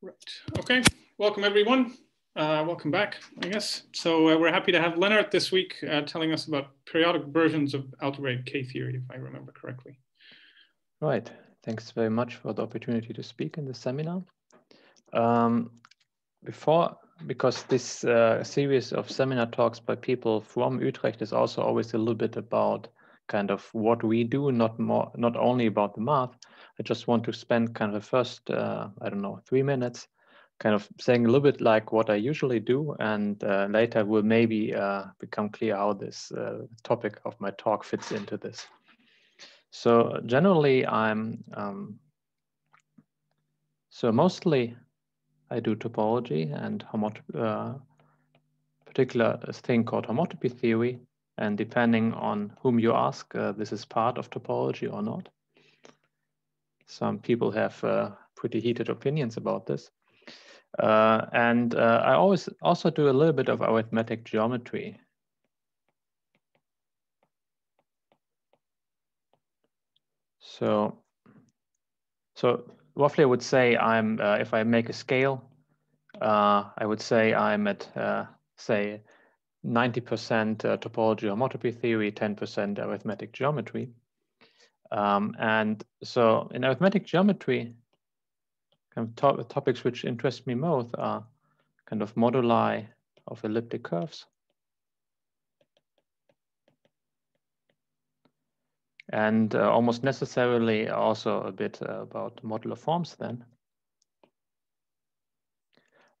Right. Okay. Welcome, everyone. Uh, welcome back, I guess. So uh, we're happy to have Lennart this week uh, telling us about periodic versions of algebraic K-theory, if I remember correctly. Right. Thanks very much for the opportunity to speak in the seminar. Um, before, because this uh, series of seminar talks by people from Utrecht is also always a little bit about kind of what we do, not more, not only about the math. I just want to spend kind of the first, uh, I don't know, three minutes, kind of saying a little bit like what I usually do, and uh, later will maybe uh, become clear how this uh, topic of my talk fits into this. So generally, I'm um, so mostly I do topology and uh, particular thing called homotopy theory, and depending on whom you ask, uh, this is part of topology or not. Some people have uh, pretty heated opinions about this. Uh, and uh, I always also do a little bit of arithmetic geometry. So, so roughly I would say I'm, uh, if I make a scale, uh, I would say I'm at, say, 90% uh, topology homotopy theory, 10% arithmetic geometry. Um, and so in arithmetic geometry, kind of to topics which interest me most are kind of moduli of elliptic curves. And uh, almost necessarily also a bit uh, about modular forms then.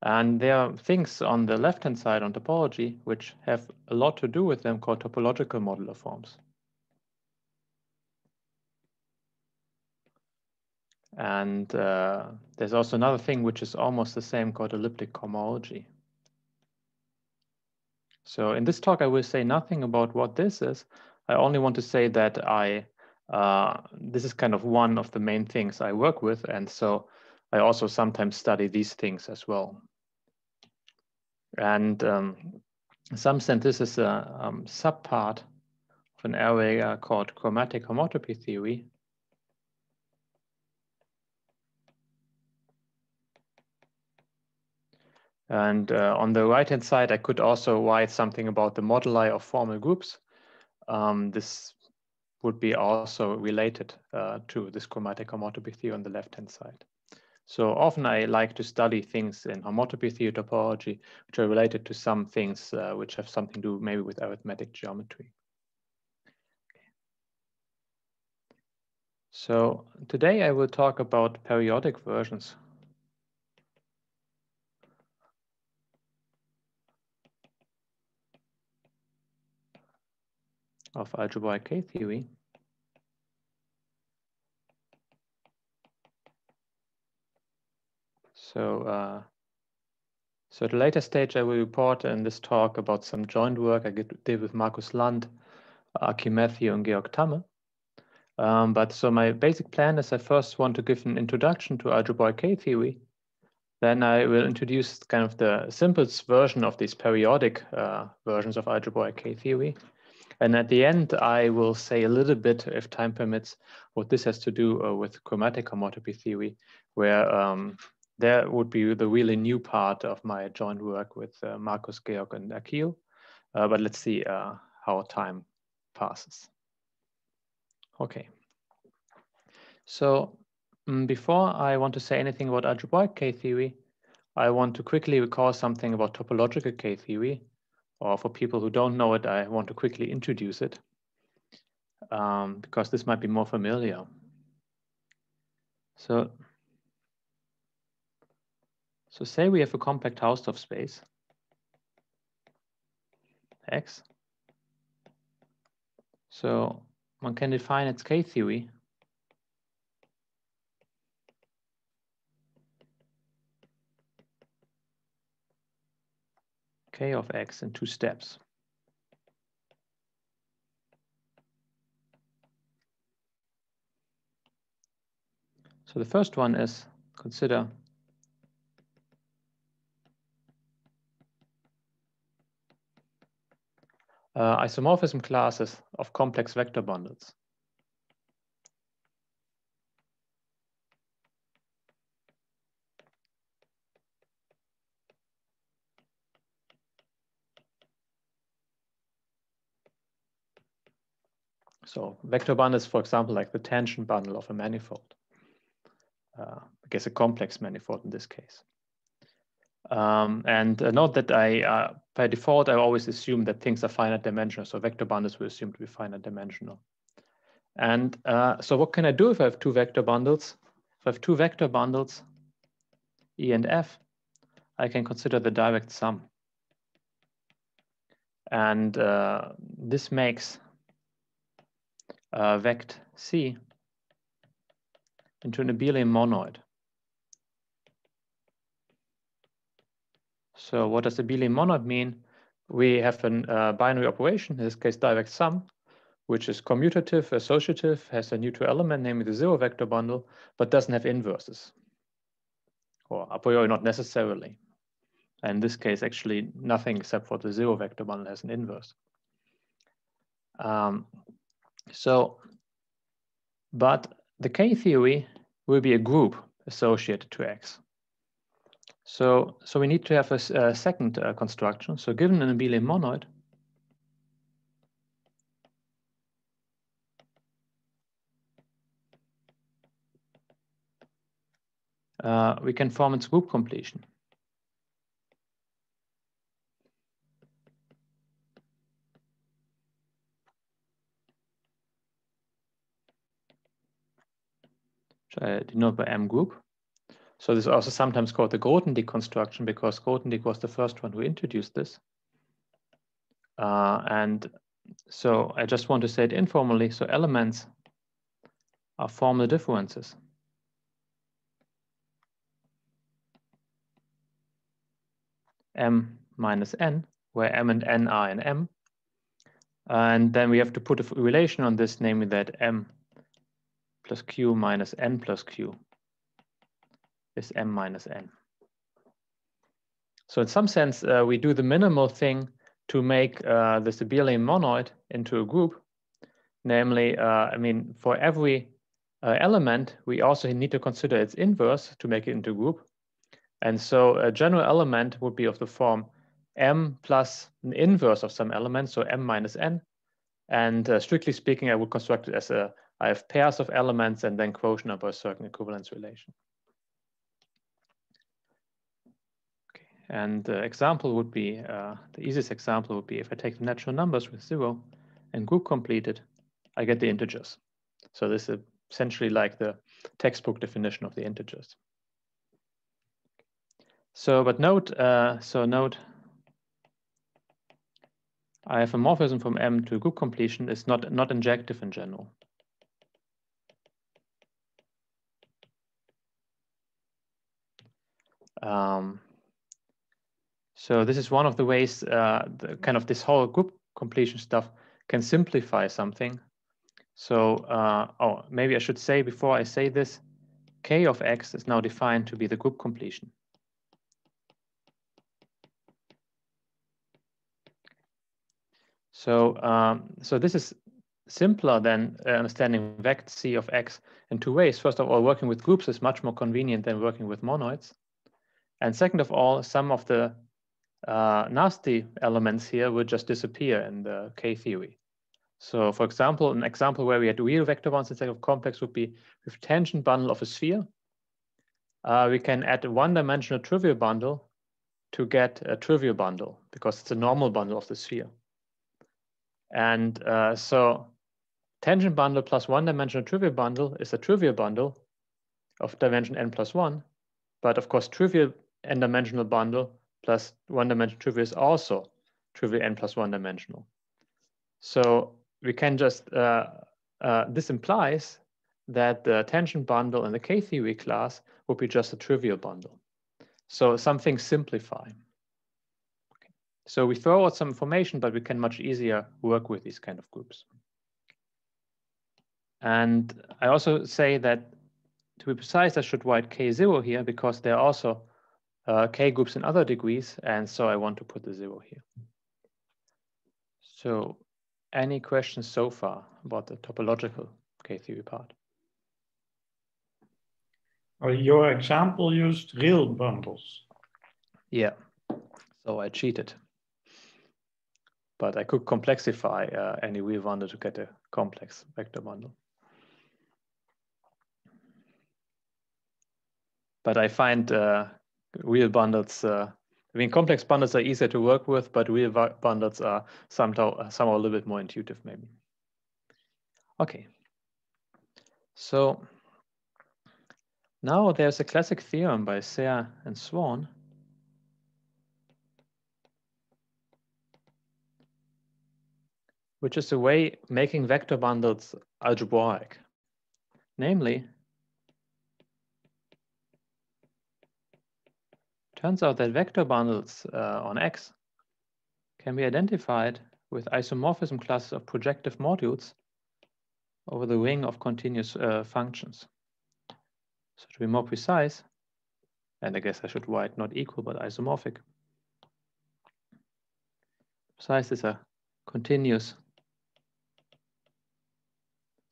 And there are things on the left-hand side on topology which have a lot to do with them called topological modular forms. And uh, there's also another thing which is almost the same called elliptic cohomology. So in this talk, I will say nothing about what this is. I only want to say that I uh, this is kind of one of the main things I work with. And so I also sometimes study these things as well. And um, some sense this is a um, subpart of an area called chromatic homotopy theory. And uh, on the right-hand side, I could also write something about the moduli of formal groups. Um, this would be also related uh, to this chromatic homotopy theory on the left-hand side. So often I like to study things in homotopy theory topology, which are related to some things uh, which have something to do maybe with arithmetic geometry. So today I will talk about periodic versions. Of algebraic K-theory. So, uh, so at a later stage, I will report in this talk about some joint work I did with Markus Land, Akhil Mathew, and Georg Tamme. Um, but so my basic plan is I first want to give an introduction to algebraic K-theory. Then I will introduce kind of the simplest version of these periodic uh, versions of algebraic K-theory. And at the end, I will say a little bit, if time permits, what this has to do uh, with chromatic homotopy theory, where um, there would be the really new part of my joint work with uh, Markus, Georg, and Akhil. Uh, but let's see uh, how time passes. Okay. So um, before I want to say anything about algebraic K-theory, I want to quickly recall something about topological K-theory. Or for people who don't know it, I want to quickly introduce it um, because this might be more familiar. So so say we have a compact Hausdorff space, X. So one can define its K-theory K of X in two steps. So the first one is consider uh, isomorphism classes of complex vector bundles. So vector bundles, for example, like the tangent bundle of a manifold. Uh, I guess a complex manifold in this case. Um, and uh, note that I, uh, by default, I always assume that things are finite dimensional. So vector bundles we assume to be finite dimensional. And uh, so what can I do if I have two vector bundles? If I have two vector bundles, E and F, I can consider the direct sum. And uh, this makes uh, vect C into an abelian monoid. So what does abelian monoid mean? We have a uh, binary operation, in this case direct sum, which is commutative, associative, has a neutral element, namely the zero vector bundle, but doesn't have inverses. Or a priori not necessarily. And in this case, actually nothing except for the zero vector bundle has an inverse. Um, so, but the K-theory will be a group associated to X. So, so we need to have a, a second uh, construction. So given an abelian monoid, uh, we can form its group completion. Uh, denoted by M group. So this is also sometimes called the Grothendieck construction because Grothendieck was the first one who introduced this. Uh, and so I just want to say it informally. So elements are formal differences. M minus N, where M and N are in M. And then we have to put a relation on this, namely that M plus q minus n plus q is m minus n. So in some sense, uh, we do the minimal thing to make uh, this abelian monoid into a group. Namely, uh, I mean, for every uh, element, we also need to consider its inverse to make it into a group. And so a general element would be of the form m plus an inverse of some element, so m minus n. And uh, strictly speaking, I would construct it as a I have pairs of elements and then quotient over a certain equivalence relation. Okay. And the example would be, uh, the easiest example would be if I take the natural numbers with zero and group completed, I get the integers. So this is essentially like the textbook definition of the integers. So, but note, uh, so note, I have a morphism from M to group completion is not, not injective in general. Um, so this is one of the ways uh, the, kind of this whole group completion stuff can simplify something. So, uh, oh, maybe I should say before I say this, K of X is now defined to be the group completion. So, um, so this is simpler than uh, understanding vect C of X in two ways. First of all, working with groups is much more convenient than working with monoids. And second of all, some of the uh, nasty elements here will just disappear in the K-theory. So for example, an example where we had real vector bonds instead of complex would be with tangent bundle of a sphere. Uh, we can add a one-dimensional trivial bundle to get a trivial bundle because it's a normal bundle of the sphere. And uh, so tangent bundle plus one-dimensional trivial bundle is a trivial bundle of dimension n plus one. But of course, trivial n-dimensional bundle plus one-dimensional trivial is also trivial n plus one-dimensional. So we can just, uh, uh, this implies that the tangent bundle in the K-theory class would be just a trivial bundle. So something simplify. Okay. So we throw out some information, but we can much easier work with these kind of groups. And I also say that to be precise, I should write K0 here because there are also uh, k groups in other degrees, and so I want to put the zero here. So any questions so far about the topological K-theory part? Well, your example used real bundles. Yeah, so I cheated. but I could complexify uh, any real bundle to get a complex vector bundle. But I find uh, real bundles, uh, I mean, complex bundles are easier to work with, but real bundles are somehow, somehow a little bit more intuitive maybe. Okay, so now there's a classic theorem by Serre and Swan which is a way making vector bundles algebraic. Namely, turns out that vector bundles uh, on X can be identified with isomorphism classes of projective modules over the ring of continuous uh, functions. So to be more precise, and I guess I should write not equal, but isomorphic. Precise is a continuous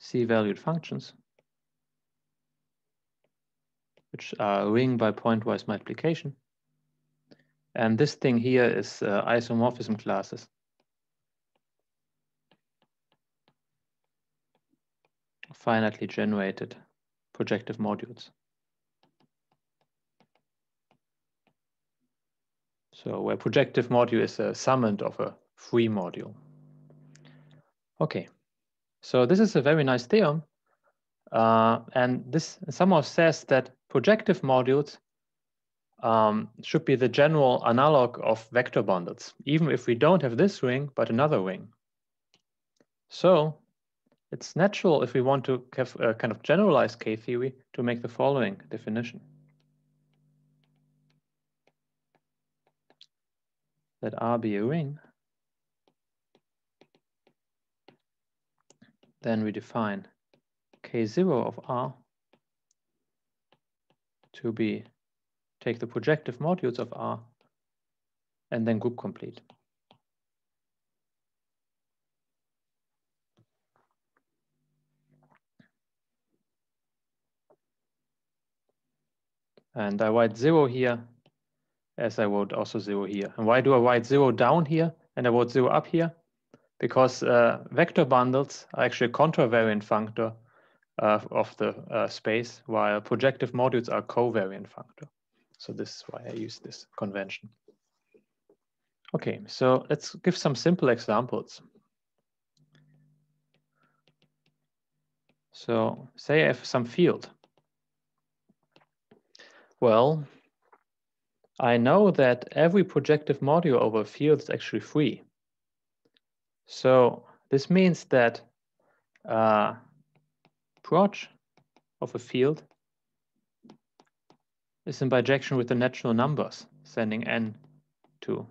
C-valued functions, which are ring by pointwise multiplication. And this thing here is uh, isomorphism classes. Finitely generated projective modules. So where projective module is a summand of a free module. Okay. So this is a very nice theorem. Uh, and this somehow says that projective modules um, should be the general analog of vector bundles, even if we don't have this ring, but another ring. So it's natural if we want to have a kind of generalized K-theory to make the following definition. That R be a ring Then we define K0 of R to be, take the projective modules of R and then group complete. And I write zero here as I wrote also zero here. And why do I write zero down here and I wrote zero up here? because uh, vector bundles are actually a contravariant functor uh, of the uh, space, while projective modules are covariant functor. So this is why I use this convention. Okay, so let's give some simple examples. So say I have some field. Well, I know that every projective module over a field is actually free. So this means that uh, proj of a field is in bijection with the natural numbers, sending n to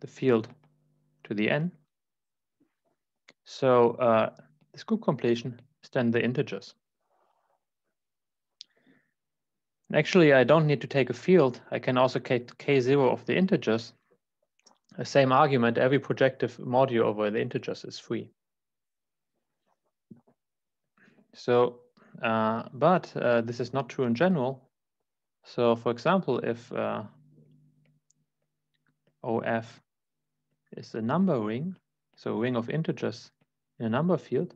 the field to the n. So uh, this group completion is then the integers. actually, I don't need to take a field. I can also take k0 of the integers the same argument, every projective module over the integers is free. So, uh, but uh, this is not true in general. So for example, if uh, OF is a number ring, so a ring of integers in a number field.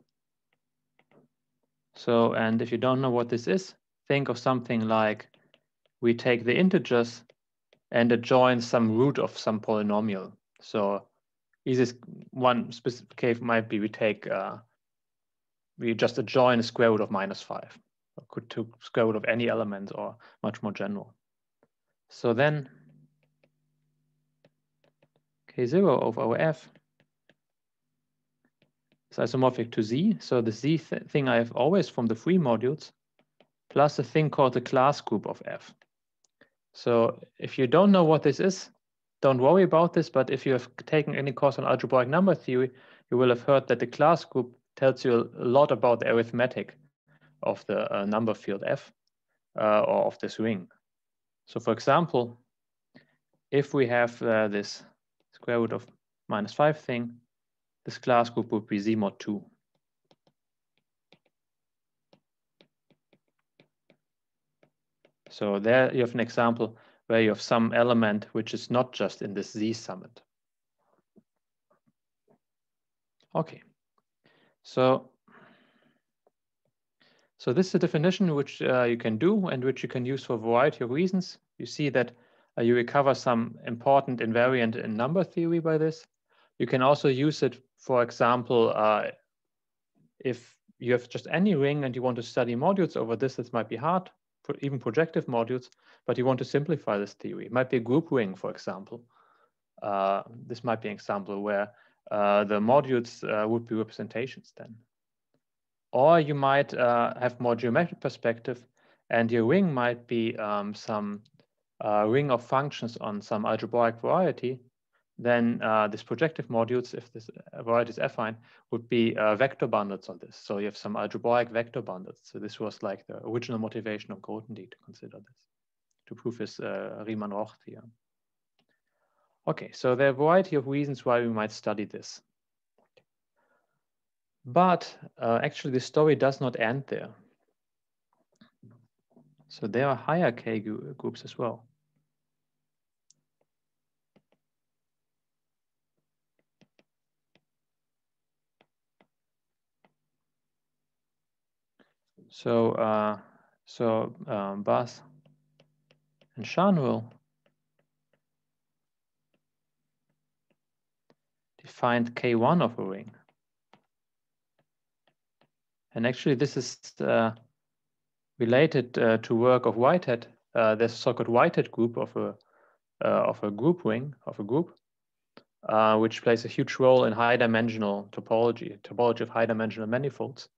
So, and if you don't know what this is, think of something like we take the integers and adjoin some root of some polynomial. So easiest one specific case might be we take, uh, we just adjoin a square root of minus five. Could take square root of any element or much more general. So then K0 of OF is isomorphic to Z. So the Z th thing I have always from the free modules plus a thing called the class group of F. So if you don't know what this is, don't worry about this, but if you have taken any course on algebraic number theory, you will have heard that the class group tells you a lot about the arithmetic of the uh, number field F uh, or of this ring. So for example, if we have uh, this square root of minus 5 thing, this class group would be Z mod 2. So there you have an example where you have some element which is not just in this Z summand. Okay, so so this is a definition which uh, you can do and which you can use for a variety of reasons. You see that uh, you recover some important invariant in number theory by this. You can also use it, for example, uh, if you have just any ring and you want to study modules over this, this might be hard, even projective modules, but you want to simplify this theory. It might be a group ring, for example. Uh, this might be an example where uh, the modules uh, would be representations then. Or you might uh, have more geometric perspective and your ring might be um, some uh, ring of functions on some algebraic variety, then uh, this projective modules, if this variety is affine, would be uh, vector bundles on this. So you have some algebraic vector bundles. So this was like the original motivation of Grothendieck to consider this, to prove his uh, Riemann-Roch theorem. Okay, so there are a variety of reasons why we might study this. But uh, actually the story does not end there. So there are higher K groups as well. So, uh, so um, Bass and Schanuel defined K1 of a ring. And actually this is uh, related uh, to work of Whitehead. Uh, there's so-called Whitehead group of a uh, of a group ring of a group, uh, which plays a huge role in high-dimensional topology, topology of high-dimensional manifolds.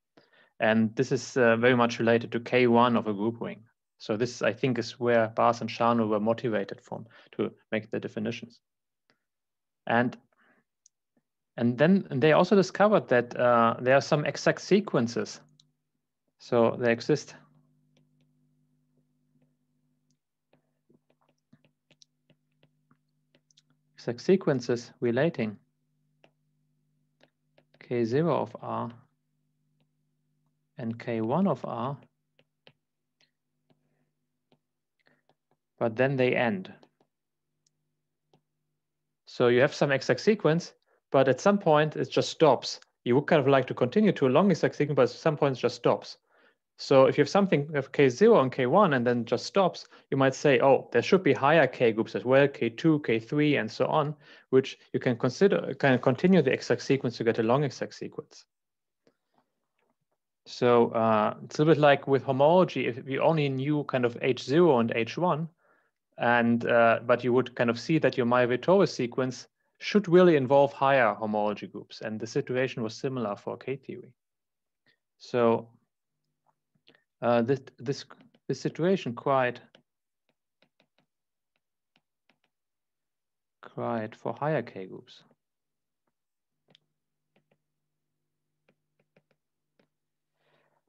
And this is uh, very much related to K1 of a group ring. So this, I think, is where Bass and Schanuel were motivated from to make the definitions. And and then they also discovered that uh, there are some exact sequences. So they exist. Exact sequences relating K0 of R and K1 of R, but then they end. So you have some exact sequence, but at some point it just stops. You would kind of like to continue to a long exact sequence, but at some point it just stops. So if you have something of K0 and K1 and then just stops, you might say, oh, there should be higher K groups as well, K2, K3, and so on, which you can consider, kind of continue the exact sequence to get a long exact sequence. So uh, it's a bit like with homology, if we only knew kind of H0 and H1, and uh, but you would kind of see that your Mayer-Vietoris sequence should really involve higher homology groups. And the situation was similar for K-theory. So uh, this, this, this situation quite, quite for higher K groups.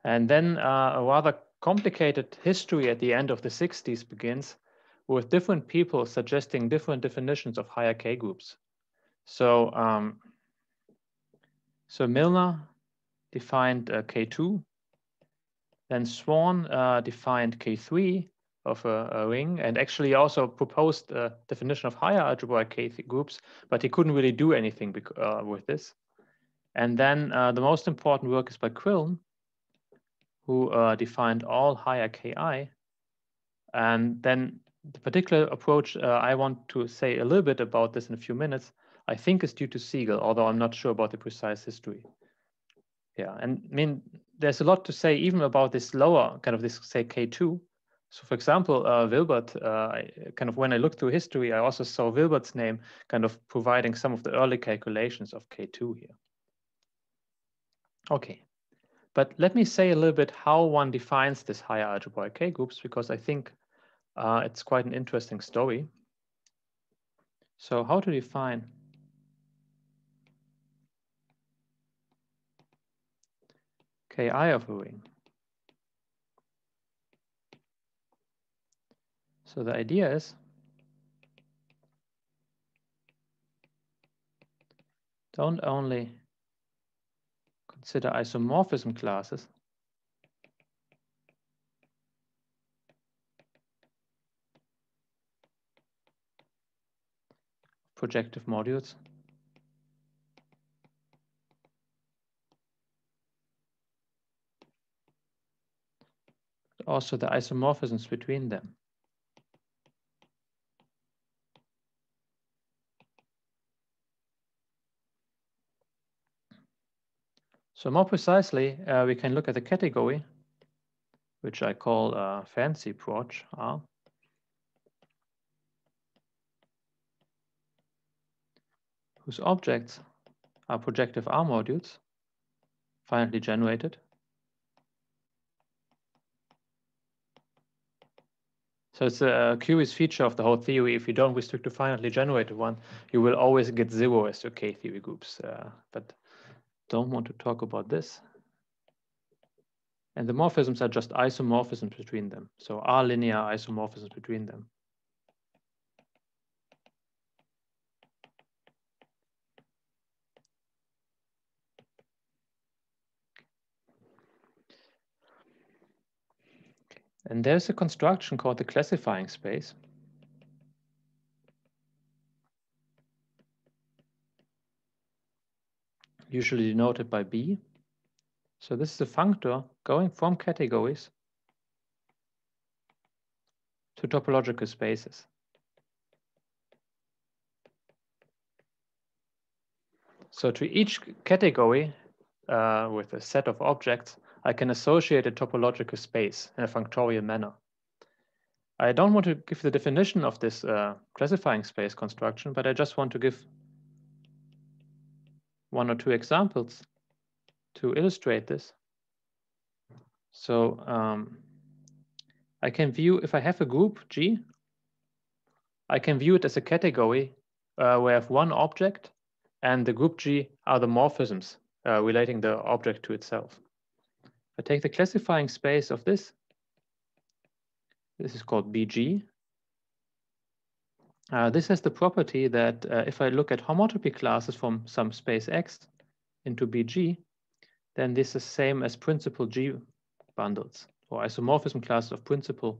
And then uh, a rather complicated history at the end of the 60s begins with different people suggesting different definitions of higher K groups. So, um, so Milnor defined uh, K2, then Swan uh, defined K3 of a, a, ring, and actually also proposed a definition of higher algebraic K groups, but he couldn't really do anything uh, with this. And then uh, the most important work is by Quillen, who uh, defined all higher Ki. And then the particular approach uh, I want to say a little bit about this in a few minutes I think is due to Segal, although I'm not sure about the precise history. Yeah, and I mean, there's a lot to say even about this lower kind of this say K2. So for example, uh, Wilbert, uh, I, kind of when I looked through history, I also saw Wilbert's name kind of providing some of the early calculations of K2 here. Okay, but let me say a little bit how one defines this higher algebraic K groups, because I think uh, it's quite an interesting story. So how to define Ki of a ring. So the idea is don't only consider isomorphism classes, projective modules, also the isomorphisms between them. So more precisely, uh, we can look at the category, which I call uh, fancy proj R. whose objects are projective R modules, finitely generated. So it's a curious feature of the whole theory. If you don't restrict to finitely generated one, you will always get zero as to K-theory groups. Uh, but don't want to talk about this. And the morphisms are just isomorphisms between them. So R linear isomorphisms between them. And there's a construction called the classifying space. Usually denoted by B. So this is a functor going from categories to topological spaces. So to each category uh, with a set of objects, I can associate a topological space in a functorial manner. I don't want to give the definition of this uh, classifying space construction, but I just want to give one or two examples to illustrate this. So um, I can view, if I have a group G, I can view it as a category uh, where I have one object and the group G are the morphisms uh, relating the object to itself. I take the classifying space of this. This is called BG. Uh, this has the property that uh, if I look at homotopy classes from some space X into BG, then this is same as principal G bundles or isomorphism classes of principal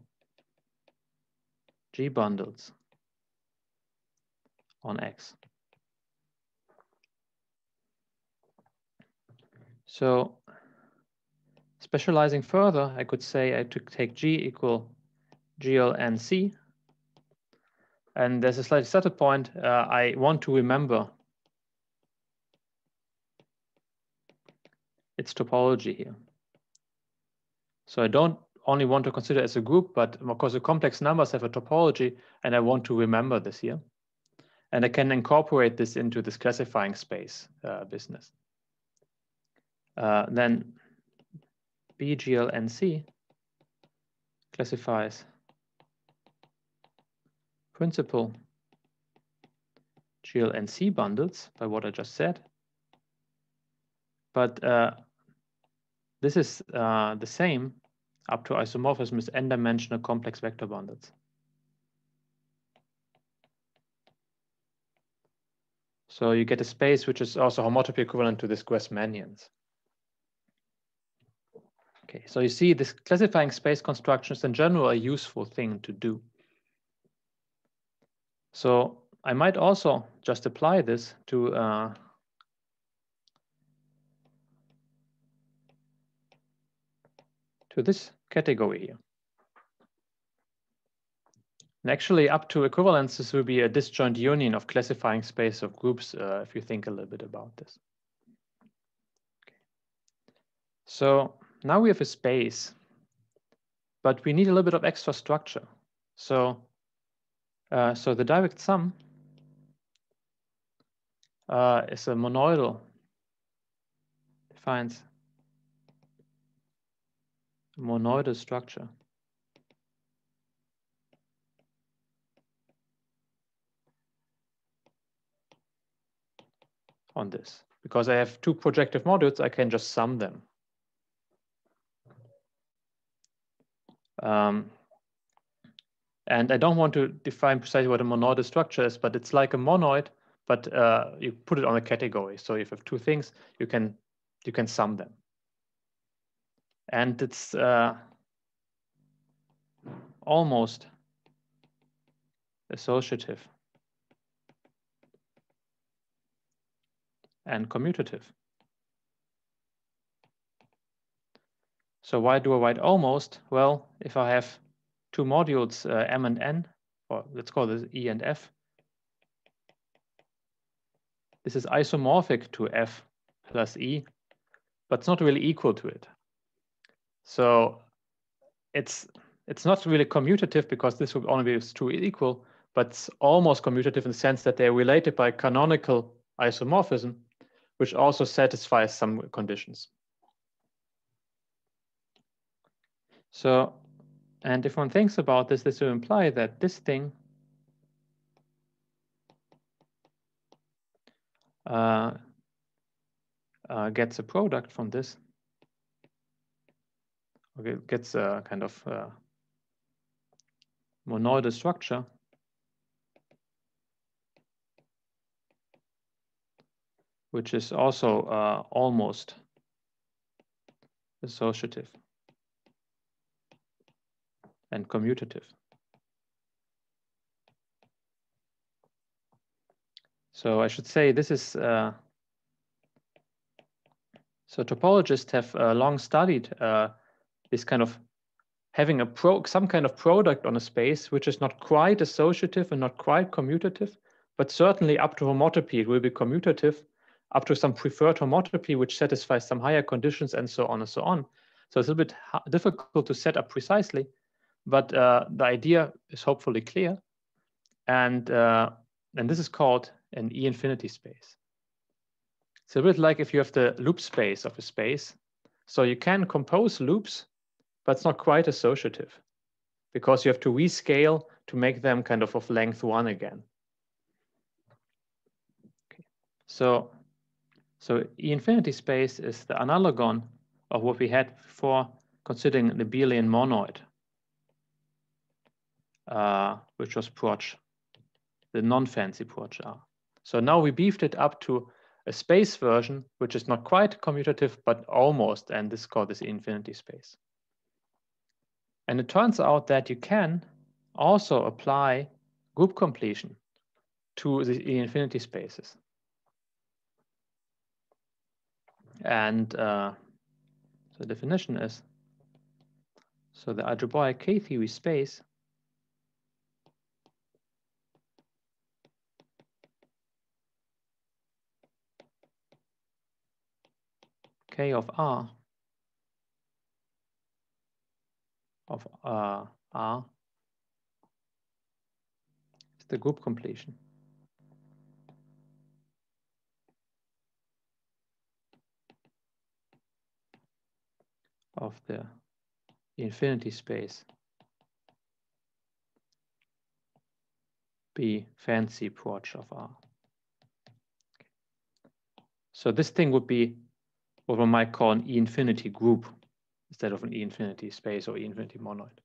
G bundles on X. So Specializing further, I could say I took take G equal GLNC. And there's a slightly subtle point uh, I want to remember its topology here. So I don't only want to consider as a group, but of course the complex numbers have a topology and I want to remember this here. And I can incorporate this into this classifying space uh, business. Uh, then BGLNC classifies principal GLNC bundles by what I just said. But uh, this is uh, the same up to isomorphism as n-dimensional complex vector bundles. So you get a space which is also homotopy equivalent to this Grassmannians. Okay, so you see this classifying space construction is in general a useful thing to do. So I might also just apply this to uh, to this category here. And actually up to equivalence, this will be a disjoint union of classifying space of groups uh, if you think a little bit about this. Okay. So now we have a space, but we need a little bit of extra structure. So, uh, so the direct sum uh, is a monoidal, defines monoidal structure. on this. Because I have two projective modules, I can just sum them. Um, and I don't want to define precisely what a monoidal structure is, but it's like a monoid, but uh, you put it on a category. So if you have two things, you can you can sum them. And it's uh, almost associative and commutative. So why do I write almost? Well, if I have two modules, uh, M and N, or let's call this E and F, this is isomorphic to F plus E, but it's not really equal to it. So it's it's not really commutative because this would only be true equal, but it's almost commutative in the sense that they're related by canonical isomorphism, which also satisfies some conditions. So, and if one thinks about this, this will imply that this thing uh, uh, gets a product from this. Okay, gets a kind of uh, monoidal structure. which is also uh, almost associative and commutative. So I should say this is, uh, so topologists have uh, long studied uh, this kind of having a pro, some kind of product on a space which is not quite associative and not quite commutative, but certainly up to homotopy it will be commutative, up to some preferred homotopy which satisfies some higher conditions and so on and so on. So it's a bit difficult to set up precisely, but uh, the idea is hopefully clear. And, uh, and this is called an E infinity space. It's a bit like if you have the loop space of a space. So you can compose loops, but it's not quite associative because you have to rescale to make them kind of of length one again. Okay. So, so E infinity space is the analogon of what we had before considering the abelian monoid uh, which was Proj, the non-fancy Proj R. So now we beefed it up to a space version, which is not quite commutative, but almost, and this is called this infinity space. And it turns out that you can also apply group completion to the infinity spaces. And uh, the definition is, so the algebraic K-theory space K of R of uh, R is the group completion. of the infinity space be fancy Proj of R. So this thing would be what one might call an E infinity group instead of an E infinity space or E infinity monoid.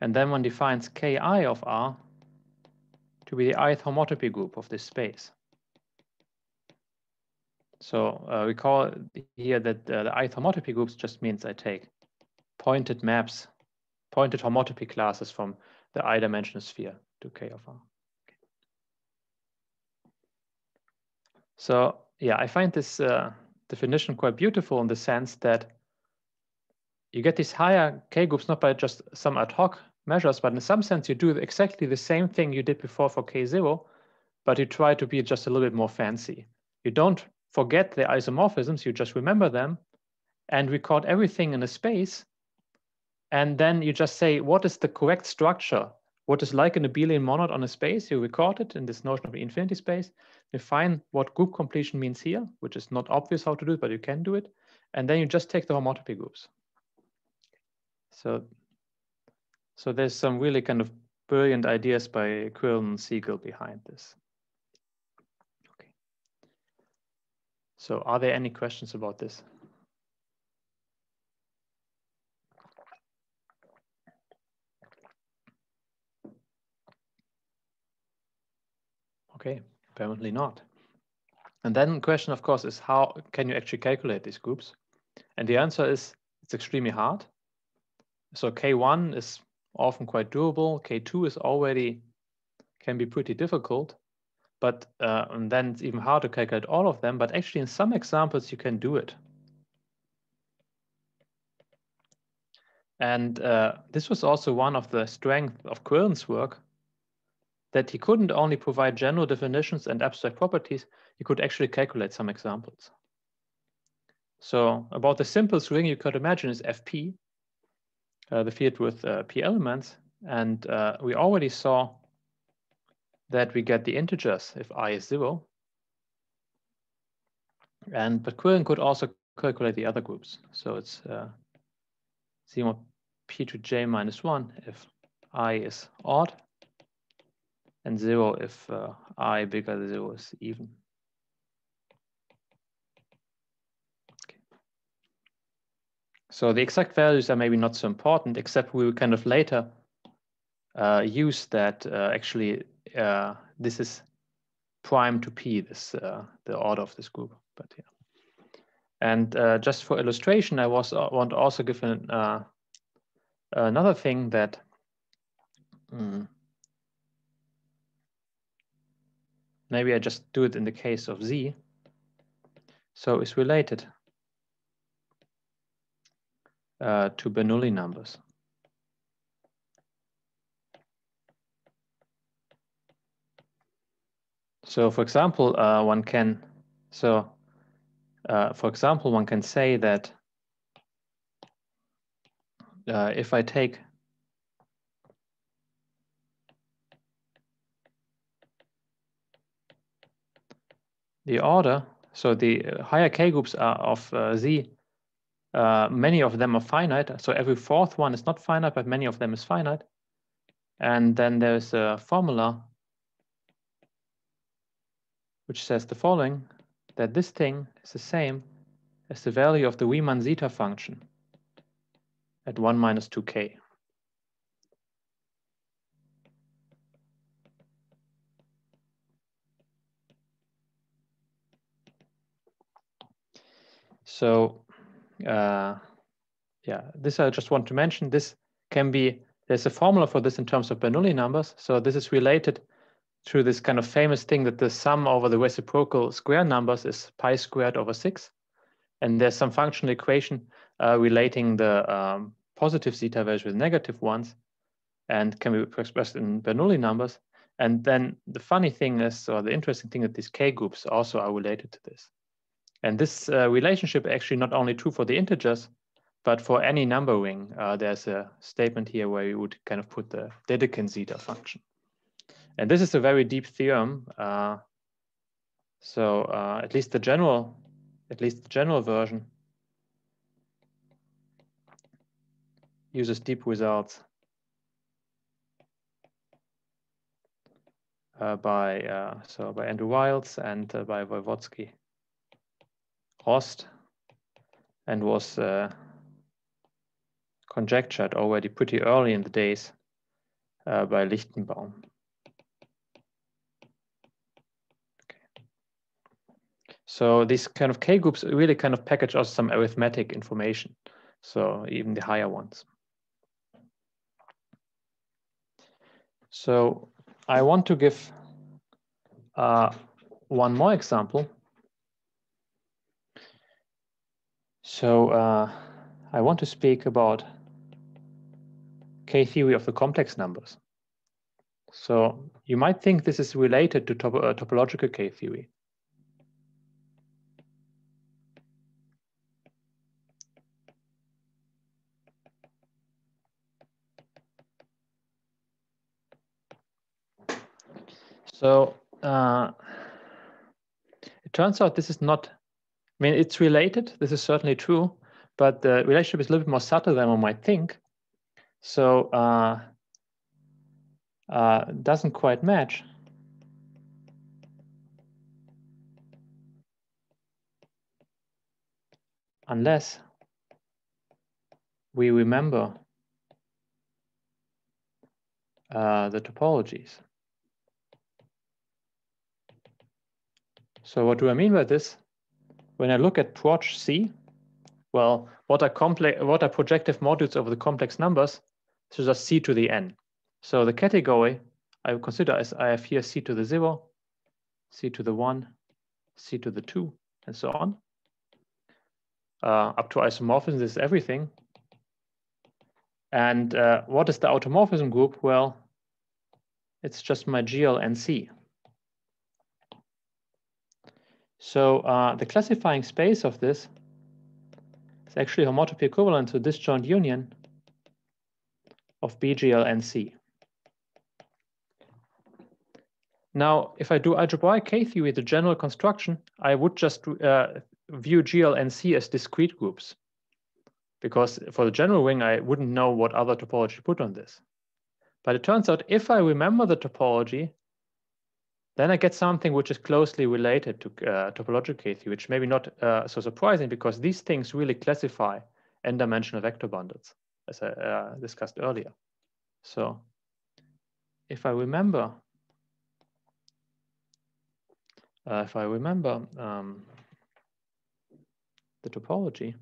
And then one defines Ki of R to be the ith homotopy group of this space. So uh, we call here that uh, the ith homotopy groups just means I take pointed maps, pointed homotopy classes from the i-dimensional sphere to K of R. So yeah, I find this uh, definition quite beautiful in the sense that you get these higher K groups not by just some ad hoc measures, but in some sense you do exactly the same thing you did before for K0, but you try to be just a little bit more fancy. You don't forget the isomorphisms, you just remember them and record everything in a space. And then you just say, what is the correct structure what is like an abelian monoid on a space. You record it in this notion of infinity space. Define what group completion means here, which is not obvious how to do it, but you can do it. And then you just take the homotopy groups. So, so there's some really kind of brilliant ideas by Quillen and Segal behind this. Okay. So are there any questions about this? Okay, apparently not. And then the question, of course, is how can you actually calculate these groups? And the answer is it's extremely hard. So K1 is often quite doable. K2 is already, can be pretty difficult. but uh, and then it's even hard to calculate all of them. But actually, in some examples, you can do it. And uh, this was also one of the strengths of Quillen's work, that he couldn't only provide general definitions and abstract properties, he could actually calculate some examples. So about the simplest ring you could imagine is Fp, uh, the field with uh, p elements. And uh, we already saw that we get the integers if i is zero. And but Quillen could also calculate the other groups. So it's uh, zero p to j minus one if i is odd, and zero if uh, i bigger than zero is even. So the exact values are maybe not so important, except we will kind of later uh, use that uh, actually uh, this is prime to p, this uh, the order of this group. But yeah. And uh, just for illustration, I was want to also give an, another thing that mm, maybe I just do it in the case of z. So it's related uh, to Bernoulli numbers. So for example, uh, one can, so uh, for example, one can say that uh, if I take the order, so the higher k groups are of uh, z uh, many of them are finite. So every fourth one is not finite, but many of them is finite. And then there's a formula which says the following, that this thing is the same as the value of the Riemann zeta function at 1 minus 2k. So uh, yeah, this I just want to mention. This can be, there's a formula for this in terms of Bernoulli numbers. So this is related to this kind of famous thing that the sum over the reciprocal square numbers is pi squared over 6. And there's some functional equation uh, relating the um, positive zeta values with negative ones and can be expressed in Bernoulli numbers. And then the funny thing is, or the interesting thing that these K groups also are related to this. And this uh, relationship actually not only true for the integers, but for any number ring, uh, there's a statement here where you would kind of put the Dedekind zeta function. And this is a very deep theorem. Uh, so uh, at least the general, at least the general version uses deep results uh, by uh, so by Andrew Wiles and by Voevodsky. And was uh, conjectured already pretty early in the days uh, by Lichtenbaum. Okay. So these kind of K groups really kind of package also some arithmetic information. So even the higher ones. So I want to give uh, one more example So uh, I want to speak about K-theory of the complex numbers. So you might think this is related to top uh, topological K-theory. So uh, it turns out this is not I mean, it's related. This is certainly true, but the relationship is a little bit more subtle than one might think. So uh, uh, doesn't quite match. Unless we remember uh, the topologies. So what do I mean by this? When I look at proj C, well, what are complex, what are projective modules over the complex numbers? So just C to the n. So the category I would consider as I have here C to the zero, c to the 1, c to the 2, and so on. Uh, up to isomorphism, this is everything. And uh, what is the automorphism group? Well, it's just my GLNC. So uh, the classifying space of this is actually homotopy equivalent to disjoint union of BGL and C. Now, if I do algebraic K-theory, the general construction, I would just uh, view C as discrete groups. Because for the general ring, I wouldn't know what other topology to put on this. But it turns out if I remember the topology, then I get something which is closely related to uh, topological K-theory, which maybe not uh, so surprising because these things really classify n-dimensional vector bundles, as I uh, discussed earlier. So if I remember uh, if I remember um, the topology,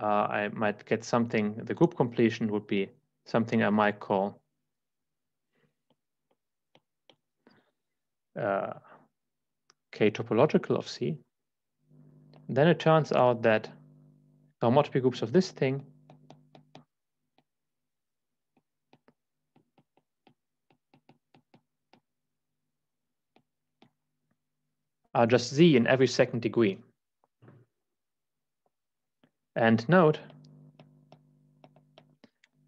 uh, I might get something, the group completion would be something I might call uh, K topological of C. Then it turns out that the homotopy groups of this thing are just z in every second degree. And note,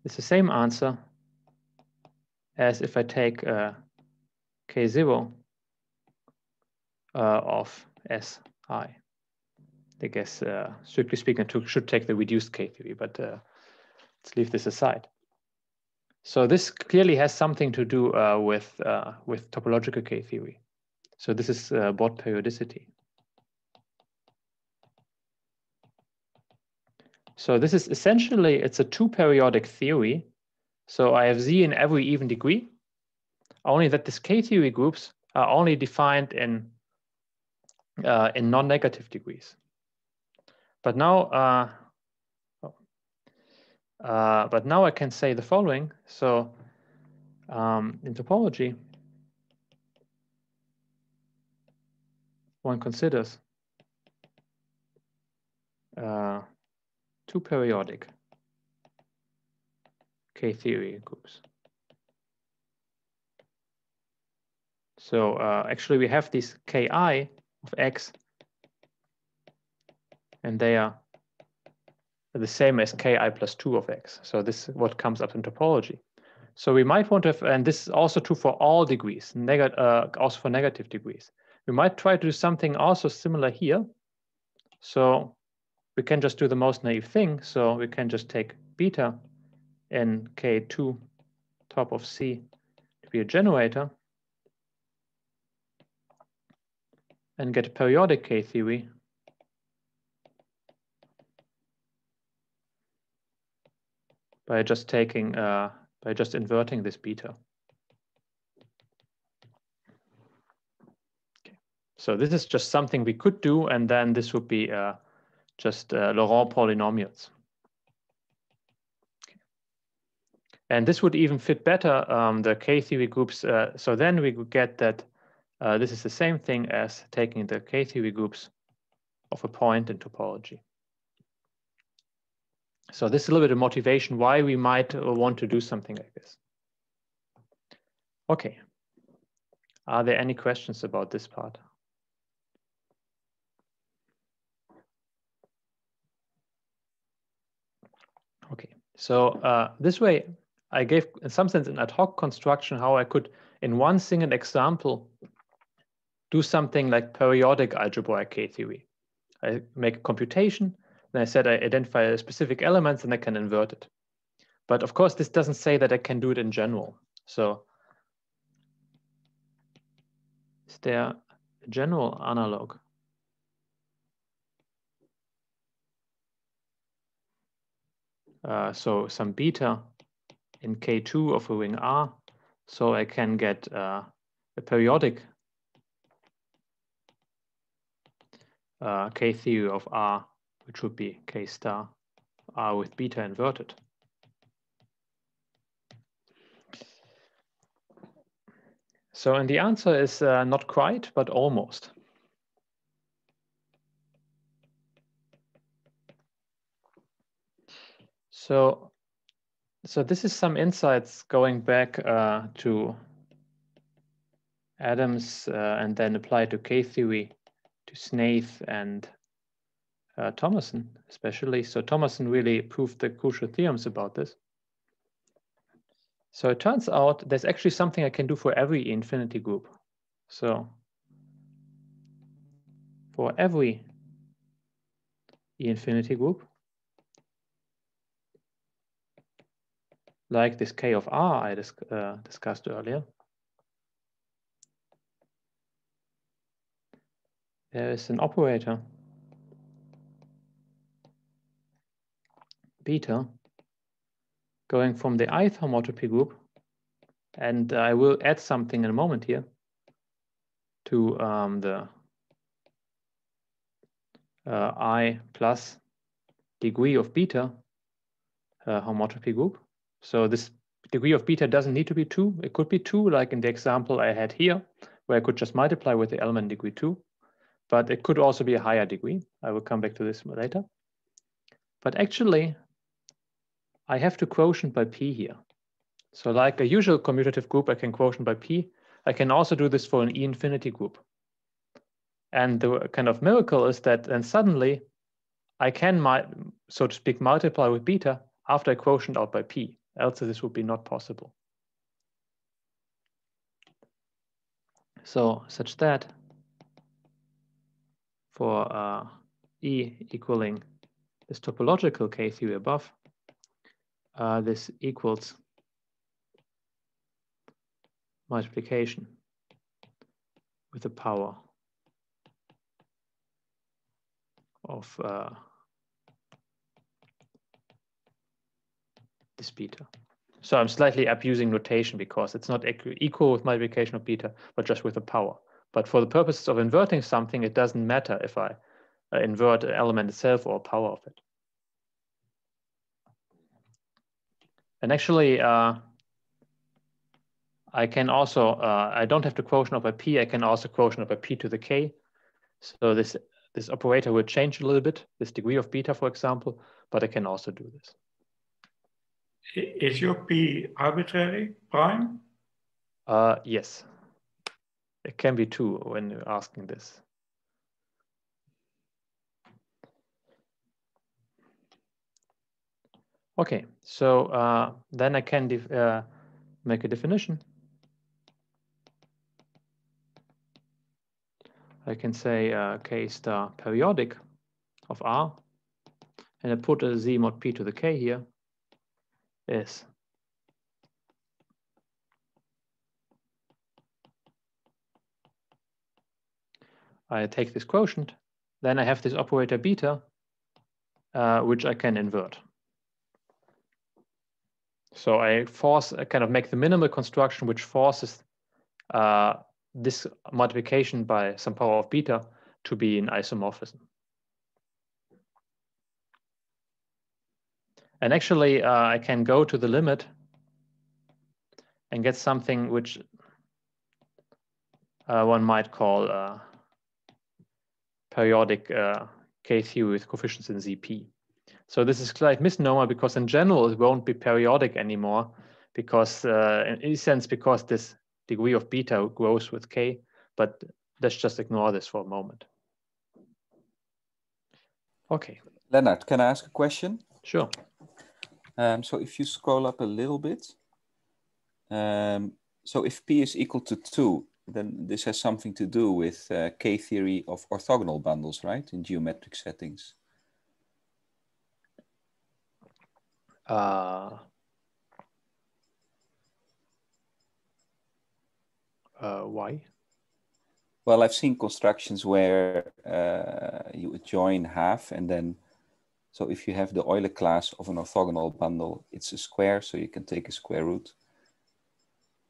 it's the same answer as if I take uh, k0 uh, of Si. I guess, uh, strictly speaking, should take the reduced K theory, but uh, let's leave this aside. So this clearly has something to do uh, with, uh, with topological K theory. So this is uh, Bott periodicity. So this is essentially, it's a two periodic theory. So I have Z in every even degree, only that these K theory groups are only defined in, uh, in non-negative degrees. But now, uh, oh, uh, but now I can say the following. So um, in topology, one considers uh, two periodic K-theory groups. So uh, actually we have this Ki of X and they are the same as Ki plus 2 of X. So this is what comes up in topology. So we might want to have, and this is also true for all degrees, uh, also for negative degrees. We might try to do something also similar here. So we can just do the most naive thing. So we can just take beta in K2 top of C to be a generator and get periodic K theory by just taking, uh, by just inverting this beta. So this is just something we could do, and then this would be uh, just uh, Laurent polynomials. And this would even fit better um, the K-theory groups. Uh, so then we would get that uh, this is the same thing as taking the K-theory groups of a point in topology. So this is a little bit of motivation why we might uh, want to do something like this. Okay. Are there any questions about this part? Okay, so uh, this way I gave in some sense an ad hoc construction how I could in one single example do something like periodic algebraic K-theory. I make a computation, then I said I identify specific elements and I can invert it. But of course, this doesn't say that I can do it in general. So is there a general analog? Uh, so some beta in K2 of a ring R. So I can get uh, a periodic uh, K theory of R, which would be K star R with beta inverted. So, and the answer is uh, not quite, but almost. So, so this is some insights going back uh, to Adams uh, and then applied to K-theory, to Snaith and uh, Thomason especially. So Thomason really proved the crucial theorems about this. So it turns out there's actually something I can do for every infinity group. So for every infinity group, like this K of R I dis uh, discussed earlier, there is an operator beta going from the ith homotopy group, and I will add something in a moment here to um, the uh, i plus degree of beta uh, homotopy group. So this degree of beta doesn't need to be two. It could be two, like in the example I had here, where I could just multiply with the element degree two. But it could also be a higher degree. I will come back to this later. But actually, I have to quotient by p here. So like a usual commutative group, I can quotient by p. I can also do this for an E infinity group. And the kind of miracle is that then suddenly I can, so to speak, multiply with beta after I quotient out by p. Else this would be not possible. So such that for uh, E equaling this topological K theory above, uh, this equals multiplication with the power of uh, this beta. So I'm slightly abusing notation because it's not equal with multiplication of beta, but just with the power. But for the purposes of inverting something, it doesn't matter if I uh, invert an element itself or power of it. And actually, uh, I can also, uh, I don't have to quotient of a p, I can also quotient of a p to the k. So this, this operator will change a little bit, this degree of beta, for example, but I can also do this. Is your p arbitrary prime? Uh, yes. It can be two when you're asking this. Okay, so uh, then I can uh, make a definition. I can say uh, k star periodic of R, and I put a z mod p to the k here is I take this quotient, then I have this operator beta, uh, which I can invert. So I force, I kind of make the minimal construction which forces uh, this multiplication by some power of beta to be an isomorphism. And actually, uh, I can go to the limit and get something which uh, one might call uh, periodic uh, K-theory with coefficients in ZP. So this is slight misnomer because in general it won't be periodic anymore because uh, in a sense because this degree of beta grows with k, but let's just ignore this for a moment. Okay. Lennart, can I ask a question? Sure. Um, so if you scroll up a little bit, um, so if p is equal to 2, then this has something to do with uh, k-theory of orthogonal bundles, right, in geometric settings? Uh, uh, why? Well, I've seen constructions where uh, you join half and then, so if you have the Euler class of an orthogonal bundle, it's a square, so you can take a square root.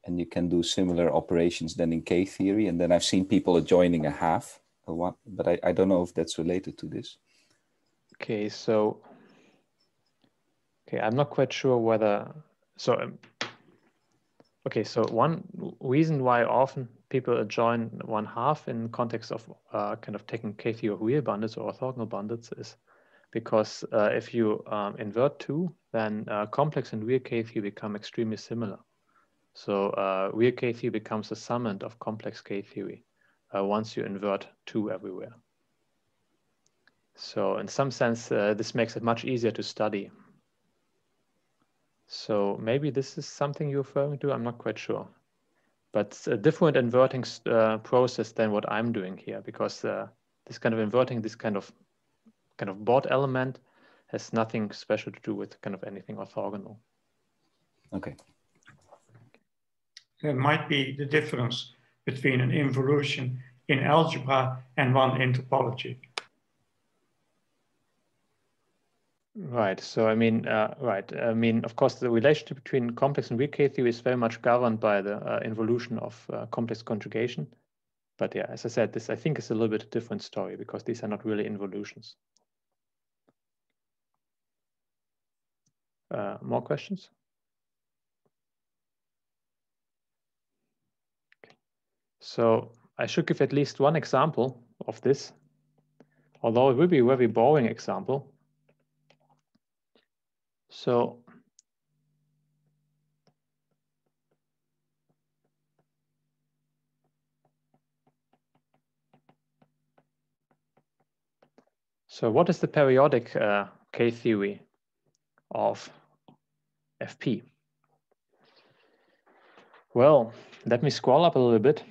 And you can do similar operations than in K-theory. And then I've seen people adjoining a half, a one, but I, I don't know if that's related to this. Okay, so Okay, I'm not quite sure whether, so um, Okay, so one reason why often people join one half in context of uh, kind of taking K-theory of real bundles or orthogonal bundles is because uh, if you um, invert two, then uh, complex and real K-theory become extremely similar. So uh, real K-theory becomes a summand of complex K-theory uh, once you invert two everywhere. So in some sense, uh, this makes it much easier to study. So maybe this is something you're referring to, I'm not quite sure. But it's a different inverting uh, process than what I'm doing here because uh, this kind of inverting, this kind of kind of Bott element has nothing special to do with kind of anything orthogonal. Okay. There might be the difference between an involution in algebra and one in topology. Right. So I mean, uh, right. I mean, of course, the relationship between complex and weak K theory is very much governed by the uh, involution of uh, complex conjugation. But yeah, as I said, this I think is a little bit different story because these are not really involutions. Uh, more questions? So I should give at least one example of this, although it will be a very boring example. So So what is the periodic uh, K-theory of FP? Well, let me scroll up a little bit.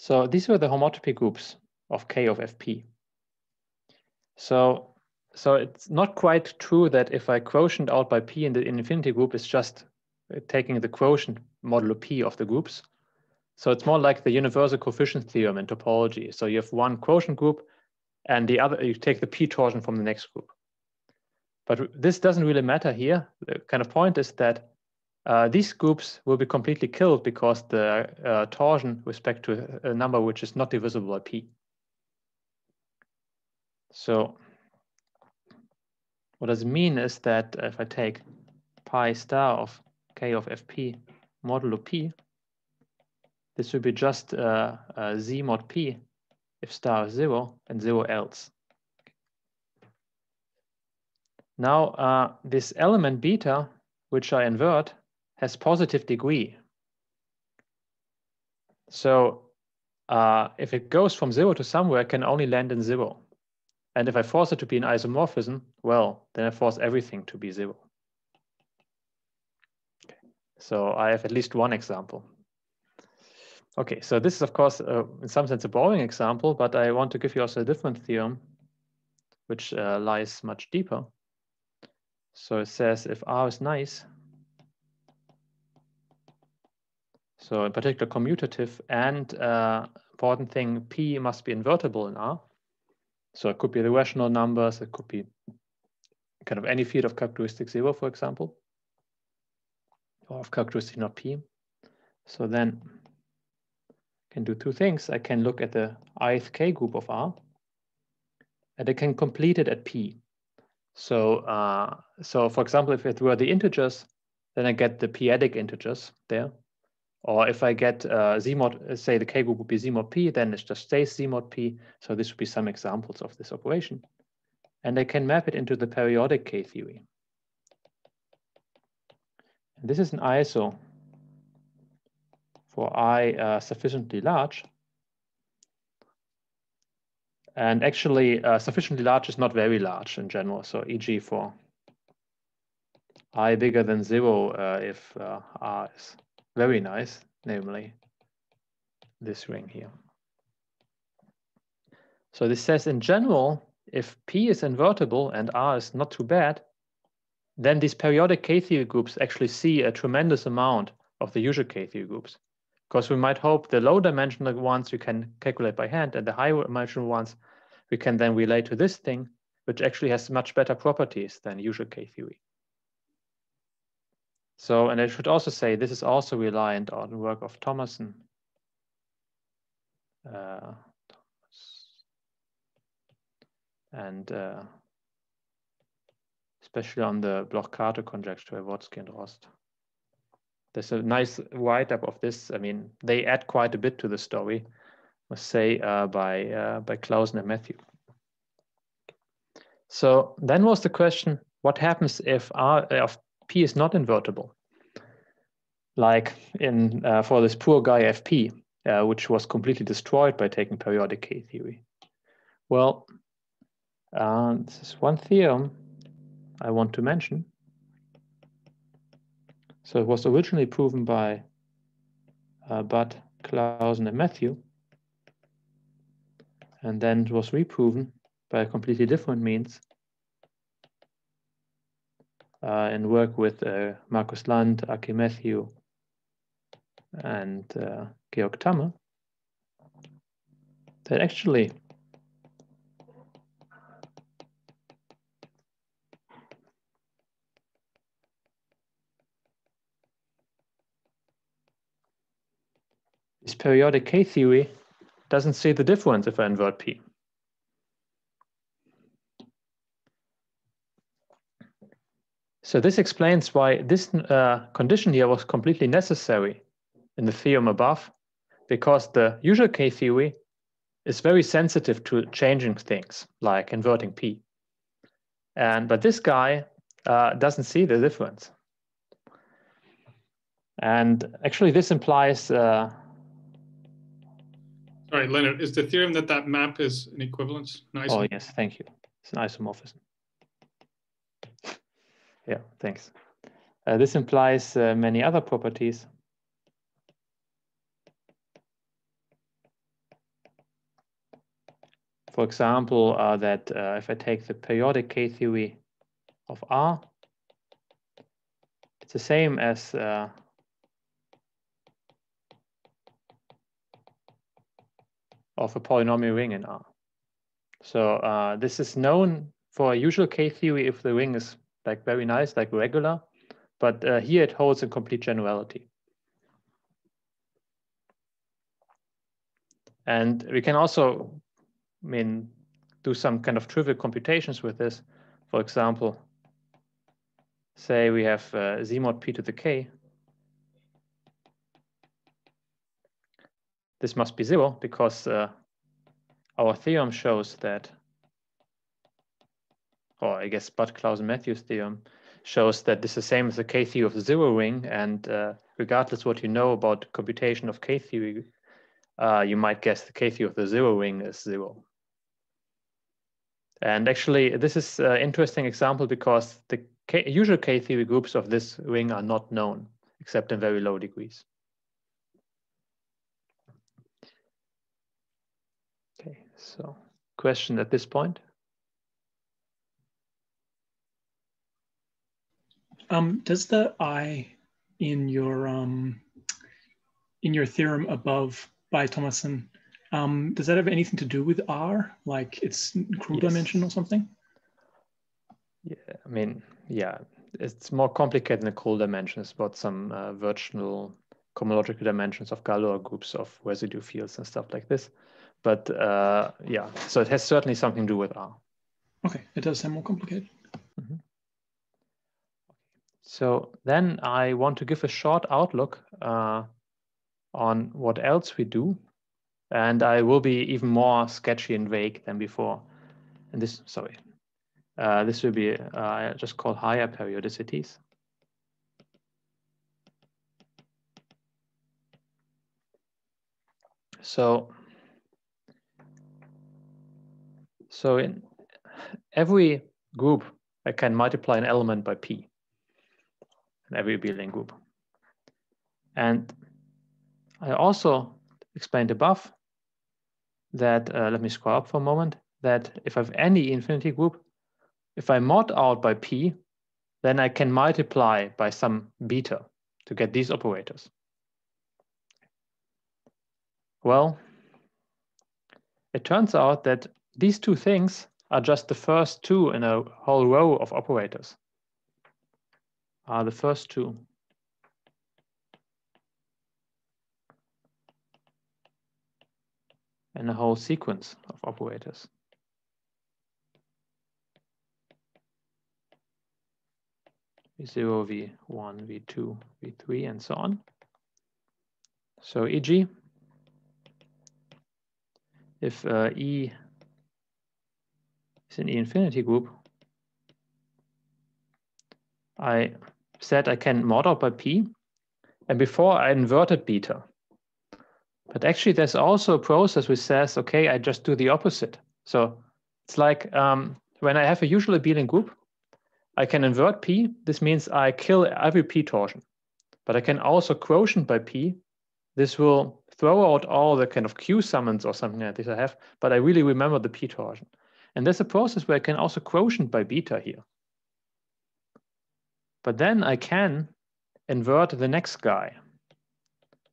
So these were the homotopy groups of K of FP. So, so it's not quite true that if I quotient out by P in the infinity group, it's just taking the quotient modulo P of the groups. So it's more like the universal coefficient theorem in topology. So you have one quotient group and the other, you take the P torsion from the next group. But this doesn't really matter here. The kind of point is that uh, these groups will be completely killed because the uh, torsion respect to a number which is not divisible by P. So what does it mean is that if I take pi star of k of fp modulo p, this will be just uh, uh, z mod p if star is zero and zero else. Now uh, this element beta, which I invert, has positive degree. So uh, if it goes from zero to somewhere, it can only land in zero. And if I force it to be an isomorphism, well, then I force everything to be zero. Okay. So I have at least one example. Okay, so this is of course, uh, in some sense, a boring example, but I want to give you also a different theorem, which uh, lies much deeper. So it says if R is nice, so in particular commutative and uh, important thing, P must be invertible in R. So it could be the rational numbers, it could be kind of any field of characteristic zero, for example, or of characteristic not P. So then I can do two things. I can look at the ith k group of R, and I can complete it at P. So, uh, so for example, if it were the integers, then I get the p-adic integers there. Or if I get uh, Z mod, uh, say the K group would be Z mod P, then it just stays Z mod P. So this would be some examples of this operation. And I can map it into the periodic K theory. And this is an ISO for I uh, sufficiently large. And actually, uh, sufficiently large is not very large in general. So e.g. for I bigger than zero uh, if uh, R is very nice, namely this ring here. So this says in general, if P is invertible and R is not too bad, then these periodic K-theory groups actually see a tremendous amount of the usual K-theory groups. Because we might hope the low dimensional ones we can calculate by hand and the high dimensional ones we can then relate to this thing, which actually has much better properties than usual K-theory. So, and I should also say this is also reliant on the work of Thomason. Uh, and uh, especially on the Bloch-Kato conjecture Voevodsky and Rost. There's a nice write-up of this. I mean, they add quite a bit to the story, must say, uh, by, uh, by Clausen and Mathew. So then was the question, what happens if R if P is not invertible? Like in uh, for this poor guy FP, uh, which was completely destroyed by taking periodic K theory. Well, uh, this is one theorem I want to mention. So it was originally proven by uh, Bhatt, Clausen, and Mathew. And then it was reproven by a completely different means and work with uh, Markus Land, Akhil Mathew, and uh, Georg Tamme, that actually this periodic K theory doesn't see the difference if I invert P. So this explains why this uh, condition here was completely necessary in the theorem above, because the usual K theory is very sensitive to changing things, like inverting P. And but this guy uh, doesn't see the difference. And actually, this implies. Uh, Sorry, Lennart, is the theorem that that map is an equivalence? Nice. Oh yes, thank you. It's an isomorphism. Yeah, thanks. Uh, this implies uh, many other properties. For example, uh, that uh, if I take the periodic K theory of R, it's the same as uh, of a polynomial ring in R. So uh, this is known for a usual K theory if the ring is like very nice, like regular, but uh, here it holds in complete generality. And we can also, I mean, do some kind of trivial computations with this. For example, say we have uh, z mod p to the k. This must be zero because uh, our theorem shows that or I guess Bhatt Clausen Mathew's theorem shows that this is the same as the K theory of the zero ring. And uh, regardless what you know about computation of K theory, uh, you might guess the K theory of the zero ring is zero. And actually, this is an interesting example because the K usual K theory groups of this ring are not known, except in very low degrees. Okay, so question at this point? Um, does the I in your um, in your theorem above by Thomason, um, does that have anything to do with R, like its crude yes. dimension or something? Yeah, I mean, yeah, it's more complicated than the Krull dimensions, but some uh, virtual cohomological dimensions of Galois groups of residue fields and stuff like this. But uh, yeah, so it has certainly something to do with R. Okay, it does sound more complicated. Mm -hmm. So then I want to give a short outlook uh, on what else we do. And I will be even more sketchy and vague than before. And this, sorry, uh, this will be uh, just called higher periodicities. So, so in every group, I can multiply an element by p in every abelian group. And I also explained above that, uh, let me scroll up for a moment, that if I have any infinity group, if I mod out by p, then I can multiply by some beta to get these operators. Well, it turns out that these two things are just the first two in a whole row of operators are the first two. And a whole sequence of operators. V0, V1, V2, V3, and so on. So e.g., if uh, E is an E infinity group, I said I can model by P, and before I inverted beta. But actually, there's also a process which says, okay, I just do the opposite. So it's like um, when I have a usual abelian group, I can invert P. This means I kill every P torsion. But I can also quotient by P. This will throw out all the kind of Q summands or something like this I have, but I really remember the P torsion. And there's a process where I can also quotient by beta here. But then I can invert the next guy,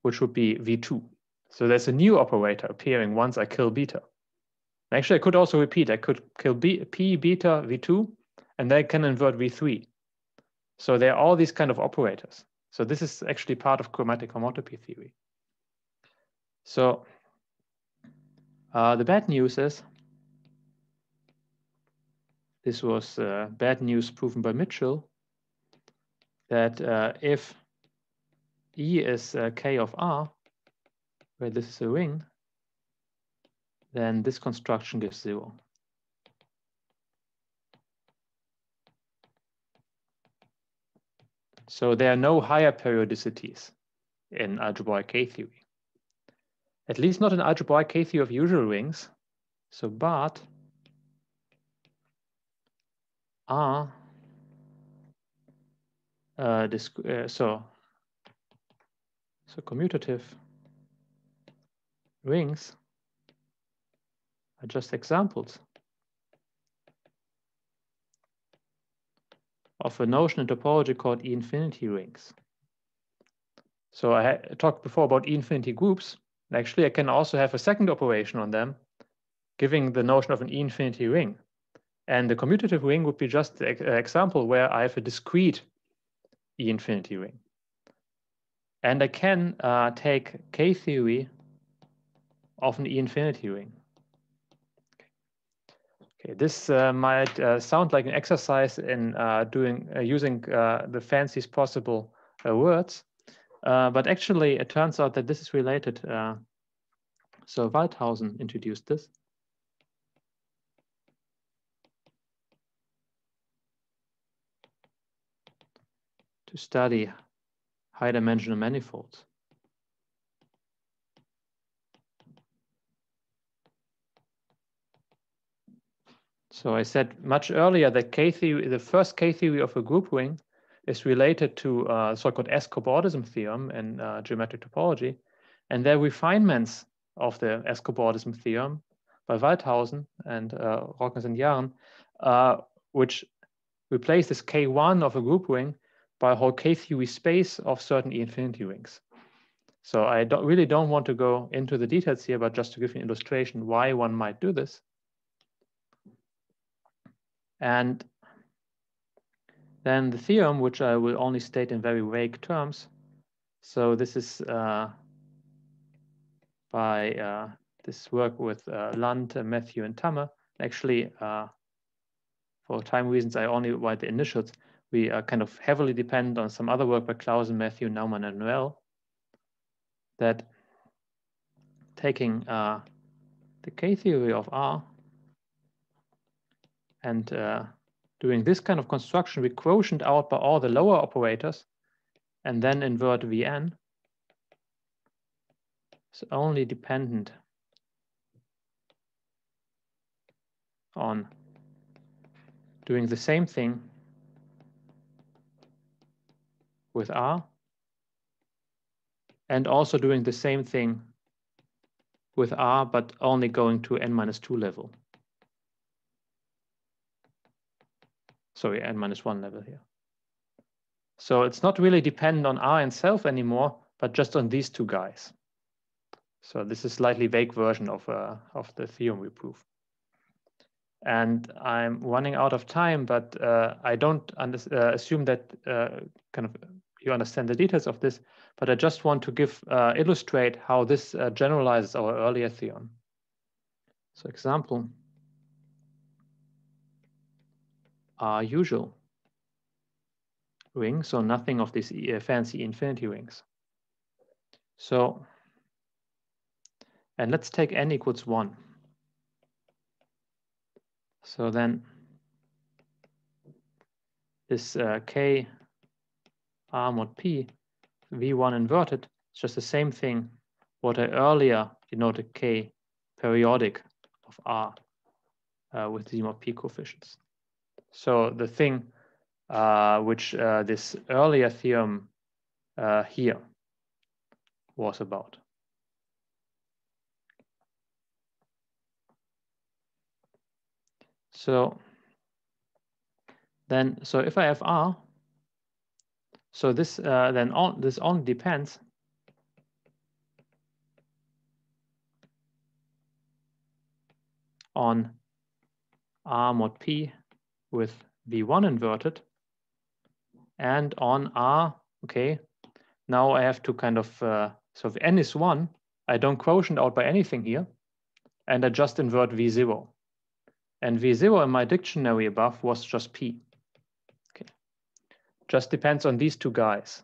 which would be V2. So there's a new operator appearing once I kill beta. Actually, I could also repeat. I could kill B, P beta V2, and then I can invert V3. So there are all these kind of operators. So this is actually part of chromatic homotopy theory. So uh, the bad news is this was uh, bad news proven by Mitchell that uh, if E is uh, K of R, where this is a ring, then this construction gives zero. So there are no higher periodicities in algebraic K-theory. At least not in algebraic K-theory of usual rings. So but R uh, this, uh, so so commutative rings are just examples of a notion in topology called E infinity rings. So I talked before about E infinity groups. Actually, I can also have a second operation on them, giving the notion of an E infinity ring. And the commutative ring would be just an example where I have a discrete E infinity ring. And I can uh, take K theory of an E infinity ring. Okay, this uh, might uh, sound like an exercise in uh, doing uh, using uh, the fanciest possible words, but actually it turns out that this is related. so Waldhausen introduced this. Study high dimensional manifolds. So I said much earlier that K theory, the first K theory of a group ring is related to uh, so-called S-cobordism theorem in uh, geometric topology. And there are refinements of the S-cobordism theorem by Waldhausen and uh, Rognes and Jahren, uh, which replace this K1 of a group ring by whole K-theory space of certain E infinity rings. So I don't, really don't want to go into the details here, but just to give you an illustration why one might do this. And then the theorem, which I will only state in very vague terms. So this is uh, by uh, this work with uh, Land, Mathew, and Tamme. Actually, uh, for time reasons, I only write the initials. We are kind of heavily dependent on some other work by Klaus and Mathew, Naumann, and Noel that taking uh, the K-theory of R and uh, doing this kind of construction, we quotient out by all the lower operators and then invert Vn. It's only dependent on doing the same thing with R and also doing the same thing with R, but only going to n minus 2 level. sorry, n minus one level here. So it's not really dependent on R itself anymore, but just on these two guys. So this is slightly vague version of, uh, of the theorem we prove. And I'm running out of time, but uh, I don't uh, assume that uh, kind of you understand the details of this, but I just want to give uh, illustrate how this uh, generalizes our earlier theorem. So example, our usual ring, so nothing of these uh, fancy infinity rings. So, and let's take n equals one. So then this uh, k r mod p v1 inverted it's just the same thing what I earlier denoted k periodic of r uh, with z mod p coefficients. So the thing uh, which uh, this earlier theorem uh, here was about. So then, so if I have R, so this uh, then on this only depends on R mod P with V1 inverted and on R, okay, now I have to kind of, uh, so if N is one, I don't quotient out by anything here and I just invert V0. And V0 in my dictionary above was just P. Just depends on these two guys.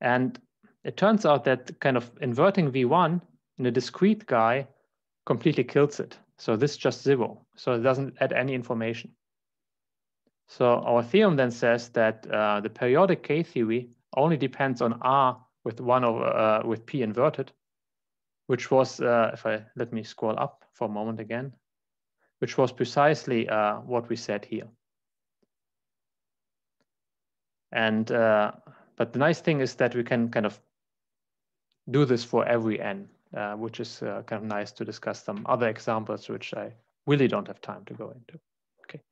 And it turns out that kind of inverting V1 in a discrete guy completely kills it. So this is just zero. So it doesn't add any information. So our theorem then says that uh, the periodic K theory only depends on R with one over uh, with P inverted, which was uh, if I let me scroll up for a moment again, which was precisely uh, what we said here. And uh, but the nice thing is that we can kind of do this for every n, uh, which is uh, kind of nice to discuss some other examples, which I really don't have time to go into. Okay,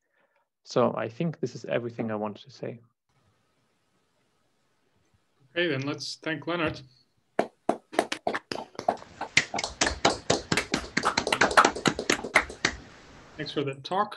so I think this is everything I wanted to say. Okay, then let's thank Lennart. Thanks for the talk.